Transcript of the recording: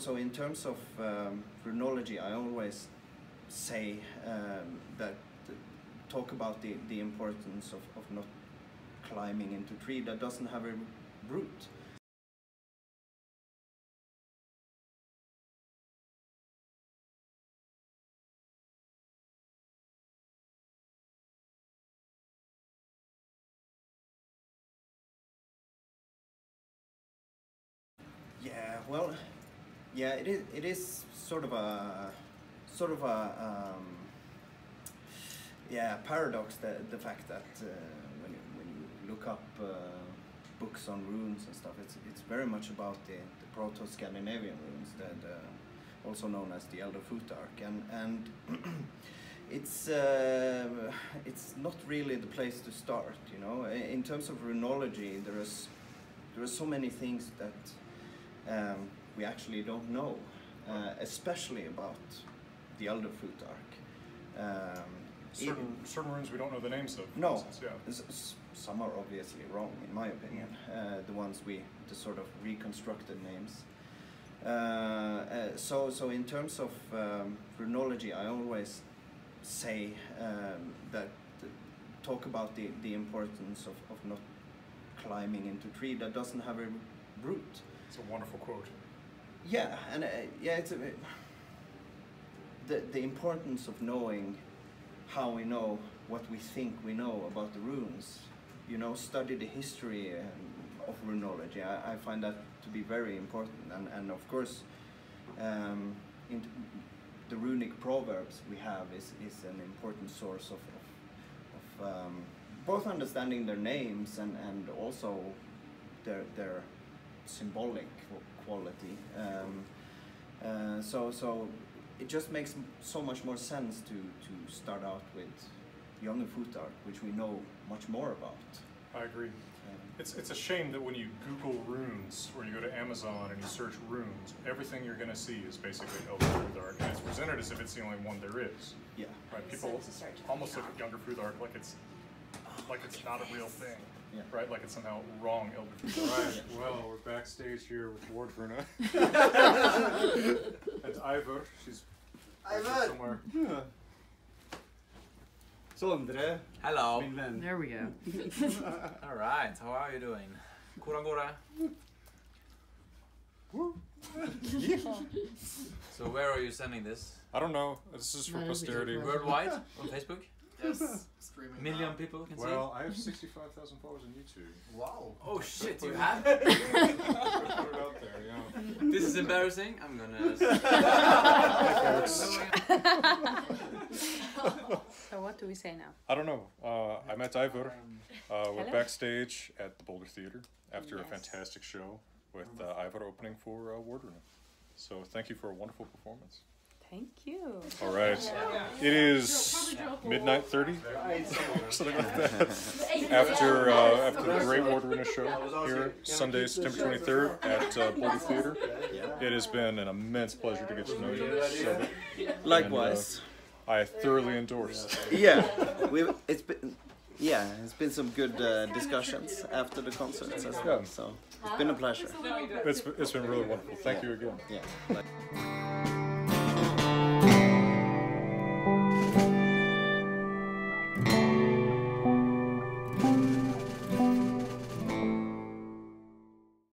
so in terms of um, I always say um, that talk about the, the importance of, of not climbing into tree that doesn't have a root. Yeah, well, yeah, it is. It is sort of a sort of a um, yeah paradox that the fact that uh, when you, when you look up uh, books on runes and stuff, it's it's very much about the, the Proto-Scandinavian runes that uh, also known as the Elder Futhark, and and it's uh, it's not really the place to start. You know, in terms of runology, there is there are so many things that um, we actually don't know, uh, especially about the Elder Futhark. Um, Certain, certain runes we don't know the names of. no, instance, yeah. some are obviously wrong, in my opinion. Uh, the ones we, the sort of reconstructed names. Uh, uh, so, so in terms of um, runology, I always say um, that th- talk about the, the importance of, of not climbing into a tree that doesn't have a root. It's a wonderful quote. Yeah, and uh, yeah, it's a, the the importance of knowing how we know what we think we know about the runes. You know, study the history um, of runology. I, I find that to be very important, and and of course, um, in the runic proverbs we have is is an important source of of, of um, both understanding their names and and also their their symbolic quality. Um, uh, so so it just makes so much more sense to to start out with Younger Futhark, which we know much more about. I agree. Um, It's, it's a shame that when you Google runes or you go to Amazon and you search runes, everything you're going to see is basically Elder Futhark, and it's presented as if it's the only one there is. yeah. Right? People sense to start to almost look think at Younger Futhark like it's like it's not a real thing. Yeah. Right? Like it's somehow wrong Elder Futhark. Right, well, we're backstage here with Wardruna. and Eivør, she's Eivør! somewhere. Sondre, Hello. min. There we go. All right. How are you doing? Hvordan går so where are you sending this? I don't know. This is for No, that'd be posterity. Worldwide on Facebook? Yes, streaming. Million now. people can Well, I have 65,000 followers on YouTube. Wow. see. Oh shit! You have? Put it out there, yeah. this is embarrassing. I'm gonna. So what do we say now? I don't know. Uh, I met Eivør. Uh, we're Hello. backstage at the Boulder Theater after a fantastic show with uh, Eivør opening for uh, Wardruna. So thank you for a wonderful performance. Thank you. All right. It is midnight thirty, something like that. After uh, after the great Wardruna show here, Sunday, September twenty third at uh, Boulder Theater. It has been an immense pleasure to get to know you. So Likewise. I thoroughly endorse. yeah, we it's been yeah, it's been some good uh, discussions after the concerts as well. So it's been a pleasure. It's it's been really wonderful. Thank you again. Yeah. like-